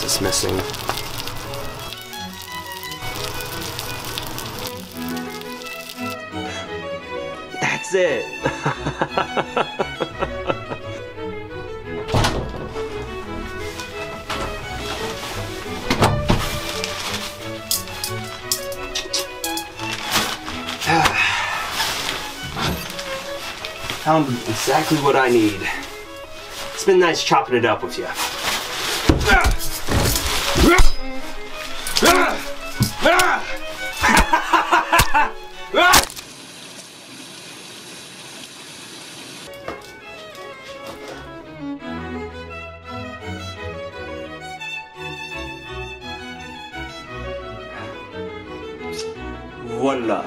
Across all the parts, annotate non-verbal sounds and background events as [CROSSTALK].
glass is missing. That's it. [SIGHS] Found exactly what I need. It's been nice chopping it up with you. 啊！我冷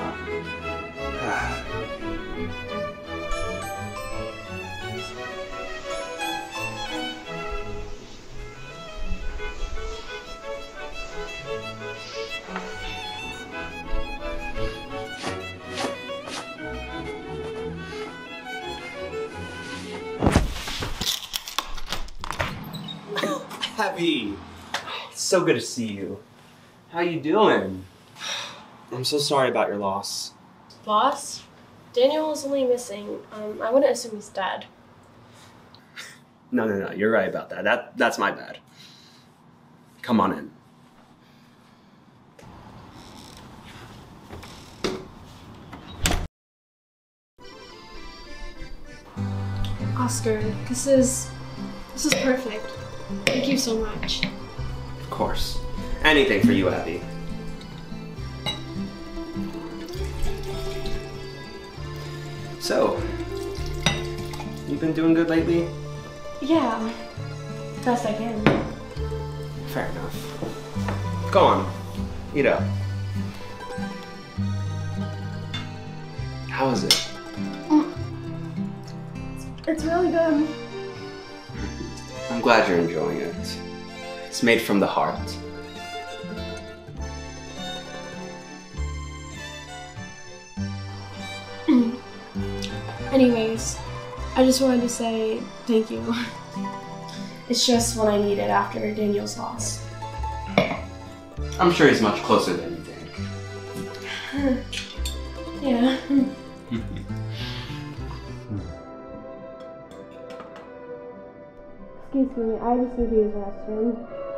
Abby, it's so good to see you. How you doing? I'm so sorry about your loss. Loss? Daniel is only missing. Um, I wouldn't assume he's dead. No, no, no. You're right about that. That that's my bad. Come on in. Oscar, this is this is perfect. Thank you so much. Of course. Anything for you, Abby. So, you've been doing good lately? Yeah, best I can. Fair enough. Go on. Eat up. How is it? Mm. It's really good. I'm glad you're enjoying it. It's made from the heart. [CLEARS THROAT] Anyways, I just wanted to say thank you. [LAUGHS] It's just what I needed after Daniel's loss. I'm sure he's much closer than you think. [LAUGHS] Yeah. [LAUGHS] Excuse me, I just need to use the restroom.